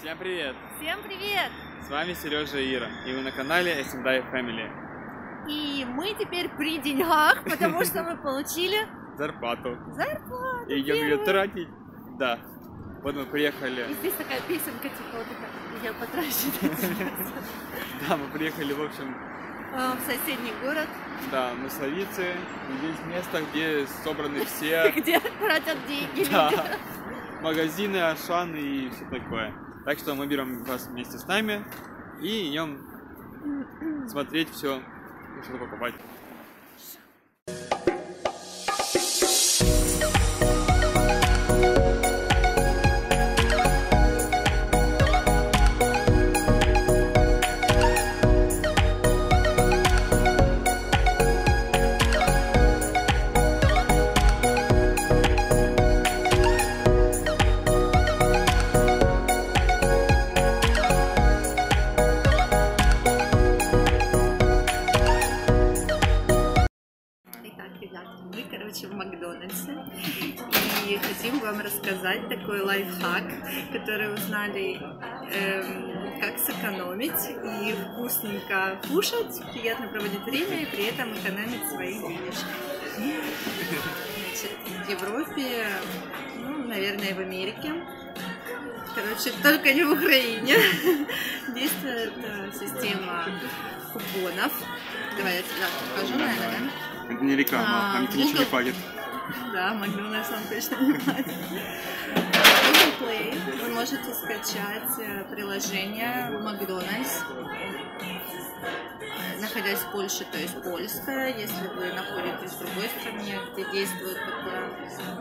Всем привет! Всем привет! С вами Сережа и Ира, и вы на канале SMDI Family. И мы теперь при деньгах, потому что мы получили Зарплату. зарплату. И идем ее тратить. Да. Вот мы И приехали. здесь такая песенка, типа вот это, я потрачу. Да, мы приехали, в общем, А, В соседний город, да, мы словицы. И здесь место, где собраны все где тратят деньги. да, магазины, ашаны и все такое. Так что мы берем вас вместе с нами и идем смотреть все, что покупать. Такой лайфхак, который узнали, эм, как сэкономить и вкусненько кушать, приятно проводить время и при этом экономить свои денежки. Значит, в Европе, ну, наверное, в Америке, короче, только не в Украине, действует э, система купонов. Давай я сюда покажу, наверное, да? Это не реклама, А, там ничего не платит. Да, Макдональдс вам точно не платит. Google Play вы можете скачать э, приложение Макдональдс, э, находясь в Польше, то есть польское, если вы находитесь в другой стране, где действует такое,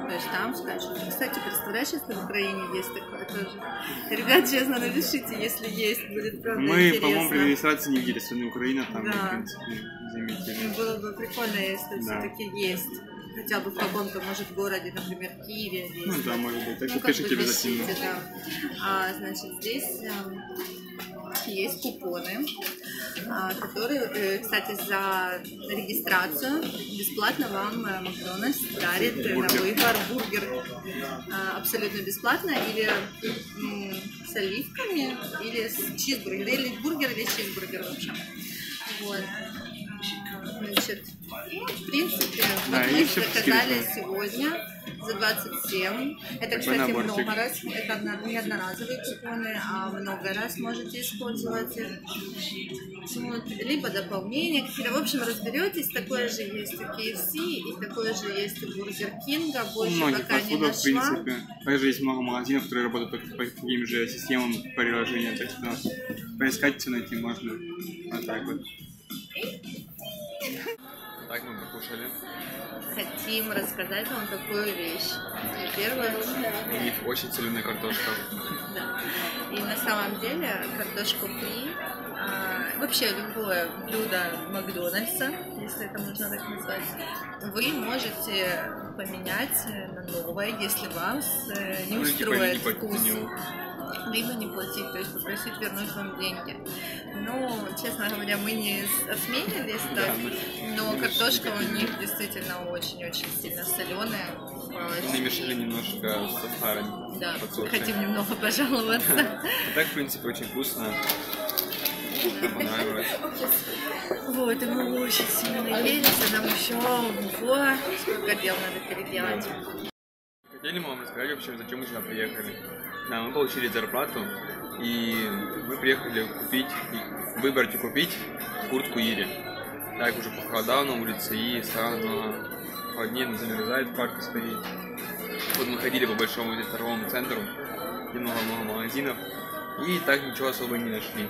то есть там скачивайте. Кстати, представляешь, если в Украине есть такое тоже? Ребят, честно, напишите, если есть, будет правда Мы, по-моему, при регистрации не видели страны Украина, там, Да. в принципе, замечательно. Было бы прикольно, если Да. все-таки есть. Хотя бы в каком-то, может, городе, например, Киеве есть. Ну да, может быть. Так Ну, что пишите обязательно. да. А, значит, здесь эм, есть купоны, а, которые, э, кстати, за регистрацию бесплатно вам э, Макдональдс дарит э, на Бургер. выбор бургер а, абсолютно бесплатно или с оливками, или с чизбургером, или бургер, или чизбургер, в общем. Вот. Значит, в принципе, Да, вот мы заказали сегодня за 27. Это, Такой кстати, наборчик. много раз. Это одно- не одноразовые купоны, а много раз можете использовать их. Вот. Либо дополнение. В общем, разберетесь. Такое же есть у KFC и такое же есть у Burger King а. Больше Многих пока не фастфудов, в нашла. принципе. Также есть много магазинов, которые работают только по таким же системам приложения. Так что поискать все найти можно. Вот так вот. Так мы покушали. Хотим рассказать вам такую вещь. Во-первых, У них очень соленая картошка. Да. И на самом деле картошку фри, а, вообще любое блюдо Макдональдса, если это можно так назвать, вы можете поменять на новое, если вас э, не Ну, типа, устроит вкус. Либо не платить, то есть попросить вернуть вам деньги. Но, честно говоря, мы не осмелились так, мы- но мы картошка у них действительно очень-очень сильно соленая. И намешали немножко с сахаром. Да, под соусом. хотим немного пожаловаться. А так, в принципе, очень вкусно. Понравилось. Вот, и мы очень сильно наелись, а нам еще, ого, сколько дел надо переделать. Хотели мы вам рассказать вообще, зачем мы сюда приехали. Да, мы получили зарплату, и мы приехали купить, выбрать и купить куртку Ире. Так уже похолодало на улице, и много холоднее, замерзает, парк стоит. Вот мы ходили по большому торговому центру, где много-много магазинов, и так ничего особо не нашли.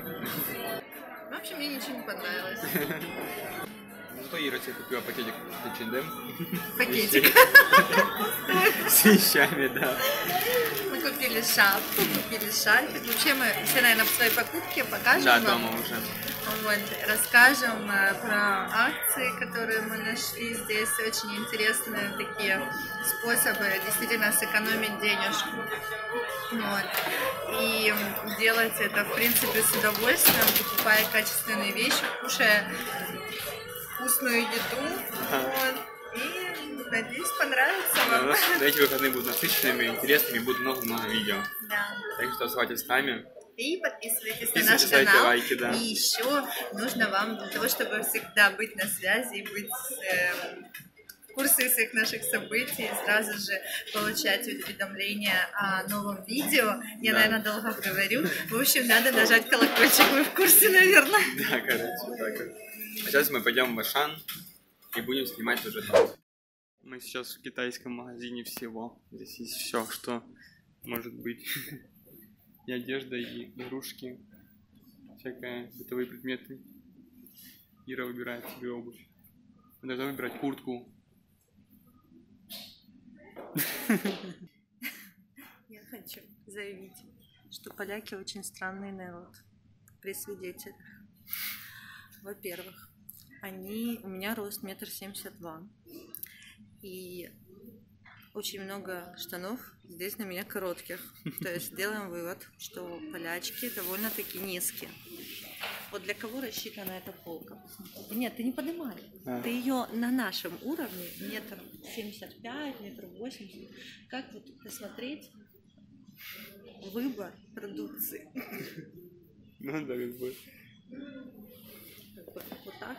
В общем, мне ничего не понравилось. Зато Ира себе купила пакетик H&M. Пакетик. С вещами, да. Купили шапку, купили шарфик. Вообще мы все, наверное, свои покупки покажем Да, вам. дома уже. Вот, расскажем э, про акции, которые мы нашли здесь. Очень интересные такие способы действительно сэкономить денежку. Вот. И делать это, в принципе, с удовольствием, покупая качественные вещи, кушая вкусную еду. Вот. Надеюсь, понравится Да, вам. нас эти выходные будут насыщенными, интересными, будет много-много видео. Да. Так что оставайтесь с нами. И подписывайтесь на И наш канал. лайки, да. И еще нужно вам для того, чтобы всегда быть на связи и быть эм, в курсе всех наших событий, сразу же получать уведомления о новом видео. Я, Да. наверное, долго говорю. В общем, надо нажать колокольчик, вы в курсе, наверное. Да, короче, так. А сейчас мы пойдем в Ашан и будем снимать уже там. Мы сейчас в китайском магазине всего. Здесь есть все, что может быть. И одежда, и игрушки, всякие бытовые предметы. Ира выбирает себе обувь. Мы должны выбирать куртку. Я хочу заявить, что поляки очень странный народ при свидетелях. Во-первых, они... У меня рост метр семьдесят два. И очень много штанов здесь на меня коротких. То есть делаем вывод, что полячки довольно-таки низкие. Вот для кого рассчитана эта полка? Нет, ты не поднимай. А. Ты ее на нашем уровне, метр семьдесят пять, метр восемьдесят. Как вот посмотреть выбор продукции? Ну да, как бы. Как бы Вот так.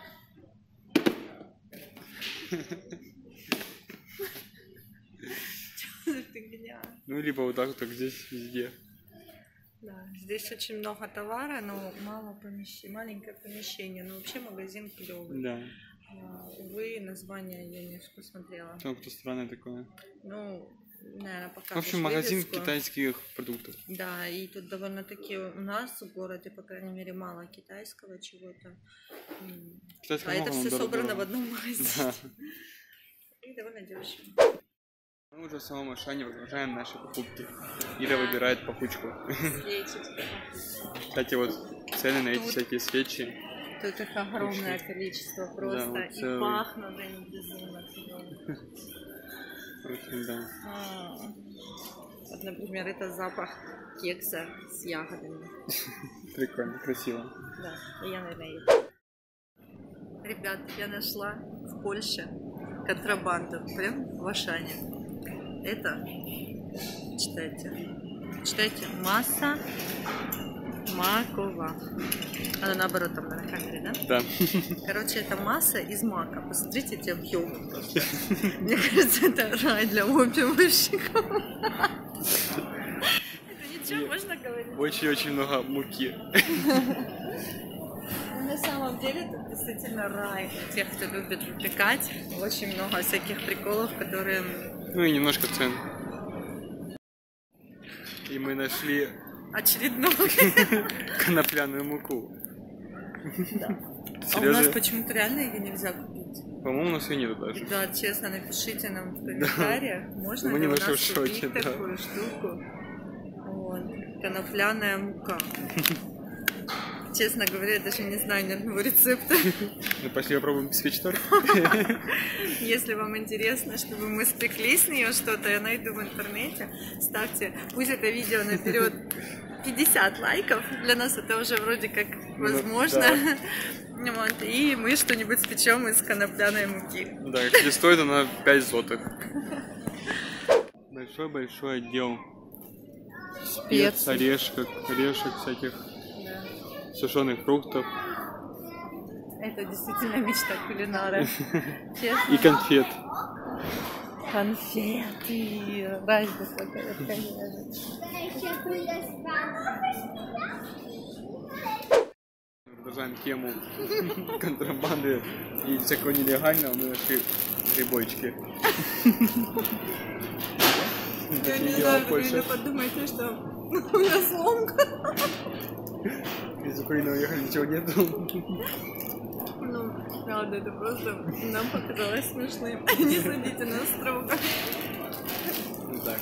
Ну, либо вот так вот, как здесь, везде. Да, здесь очень много товара, но мало помещения, маленькое помещение. Но вообще магазин клевый. Да. А, Увы, название я не посмотрела. Там кто странное такое. Ну, наверное, пока. В общем, магазин китайских продуктов. Да, и тут довольно-таки у нас в городе, по крайней мере, мало китайского чего-то. Китайского А это много, все дорого. собрано в одном магазине. Да. И довольно дешево. Мы уже в самом Ашане выгружаем наши покупки. Ира выбирает покупку. Свечечки. Кстати, вот цены на эти Тут- всякие свечи. Тут их огромное количество просто. вот и целый. пахнут они безумно. Очень, да. А, Вот, например, это запах кекса с ягодами. Прикольно, красиво. Да, и я, наверное, еду. Ребят, я нашла в Польше контрабанду, прям в Ашане. Это, читайте, читайте, масса макова. Она наоборот там на камере, да? Да. Короче, это масса из мака. Посмотрите эти объемы просто. Мне кажется, это рай для опиумщиков. Это ничего можно говорить? Очень-очень много муки. На самом деле это действительно рай для тех, кто любит выпекать. Очень много всяких приколов, которые... Ну и немножко цен. И мы нашли Очередной. конопляную муку. А у нас почему-то реально ее нельзя купить. По-моему, у нас ее нету даже. Да, честно, напишите нам в комментариях, можно Мы ли у нас купить да. такую штуку. Вот. Конопляная мука. Честно говоря, я даже не знаю ни одного рецепта. Ну, пошли попробуем свеч торт. Если вам интересно, чтобы мы спекли с нее что-то, я найду в интернете. Ставьте, пусть это видео наберет 50 лайков. Для нас это уже вроде как возможно. Вот. И мы что-нибудь спечем из конопляной муки. Да, кстати, стоит она 5 злотых. Большой-большой отдел. Спец, орешек, орешек всяких Да. Сушеных фруктов Это действительно мечта кулинара. Честно. и конфет. Конфеты. Разница какая, конечно. Продолжаем тему контрабанды и всякого нелегального. Мы нашли грибочки. Я не знаю, подумайте, что у нас ломка. Из Украины уехали, ничего нету. Ну, правда, это просто нам показалось смешным. Не судите нас строго. Так.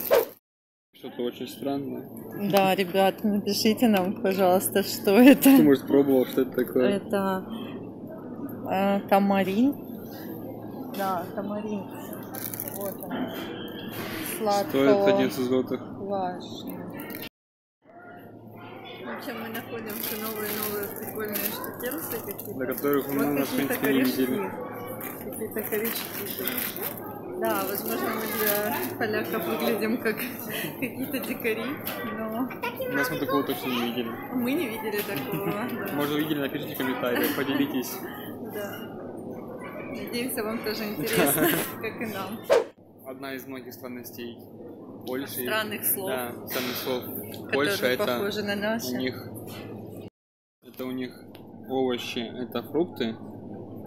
Что-то очень странное. Да, ребят, напишите нам, пожалуйста, что это. Кто, может, пробовал, что это такое? Это э, тамарин. Да, тамарин. Вот он. Стоит Сладкого 11 злотых. квашня. Общем, мы находим все новые и новые прикольные штукенцы какие-то. До которых мы, Вот какие-то принципе, не видели. Какие-то корешки. Да, возможно, мы для поляков выглядим как какие-то дикари, но У нас мы такого точно не видели. Мы не видели такого. да. Может, увидели, напишите в комментариях, поделитесь. Да. Надеемся, вам тоже интересно, как и нам. Одна из многих странностей Польши. Странных слов. Да, странных слов. Польша это похожи на у наши. них это у них овощи, это фрукты,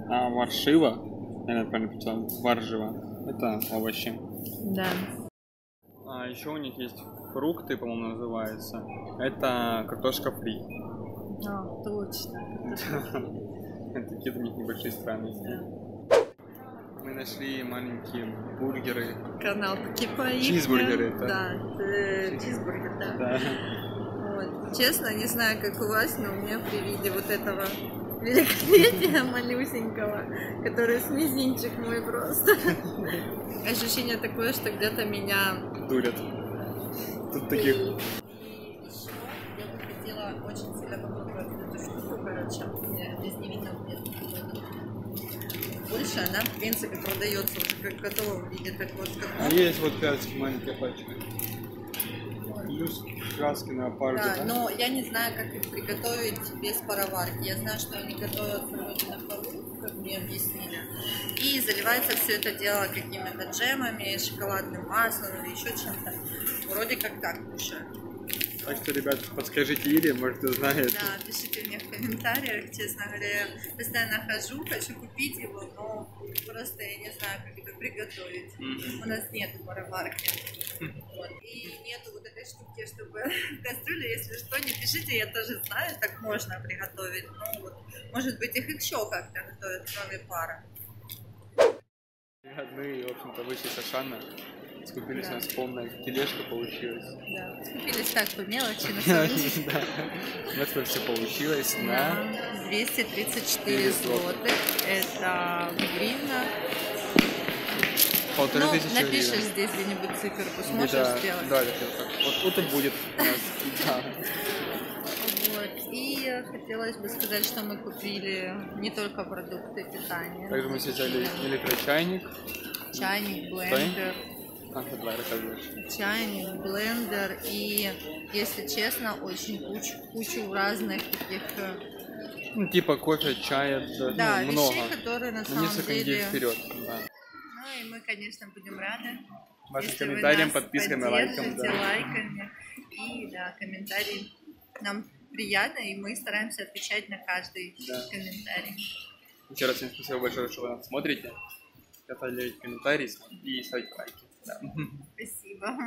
а варшива, я правильно прочитал, варжива, это овощи. Да. А еще у них есть фрукты, по-моему, называется. Это картошка фри. А, точно. Это какие-то у них небольшие странности. Мы нашли маленькие бургеры. Канапки по Чизбургеры, да? Да, э, чизбургер, да. Да. Вот. Честно, не знаю, как у вас, но у меня при виде вот этого великолепия малюсенького, который с мизинчик мой просто. Ощущение такое, что где-то меня... Дурят. Тут таких... И еще я бы хотела очень сильно попробовать эту штуку, короче, мне здесь не видно нет. Больше она, в принципе, продается уже как в готовом виде, так вот как А есть вот персик маленькая пачка. Плюс краски на парке, Да, да? но я не знаю, как их приготовить без пароварки. Я знаю, что они готовятся вроде на пару, как мне объяснили. И заливается все это дело какими-то джемами, шоколадным маслом или еще чем-то. Вроде как так кушают. Так что, ребят, подскажите Ире, может, кто знает. Да, пишите мне в комментариях, честно говоря, я постоянно хожу, хочу купить его, но просто я не знаю, как это приготовить. Мгм. У нас нет пароварки. Вот. И нету вот этой штуки, чтобы в кастрюле, если что, не пишите, я тоже знаю, так можно приготовить. Ну вот, может быть, их еще как-то готовят, кроме пара. Ребят, мы, в общем-то, вышли с Ашана. Скупились, Да. у нас полная тележка получилась. Да. Скупились так по мелочи, на самом деле. Да. Нас это все получилось на... На 234 злотых. Это в гривнах. Полторы Ну, тысячи напишешь гривен. здесь где-нибудь циферку, сможешь Да, сделать? Да, так. Вот, вот тут будет у нас. Да. Вот. И хотелось бы сказать, что мы купили не только продукты питания. Также мы взяли электрочайник. Чайник, блендер, Чайник, блендер и, если честно, очень кучу, кучу разных таких, э, Ну, типа кофе, чая, да, да, ну, много. вещей, которые на На самом несколько деле... вперед. Да. Ну и мы, конечно, будем рады. Вашим комментариям, подписками, лайком. Да. лайками. И да, комментарии нам приятно, и мы стараемся отвечать на каждый Да. комментарий. Еще раз всем спасибо большое, что вы нас смотрите. Оставляйте комментарии и ставьте лайки. Да. Спасибо.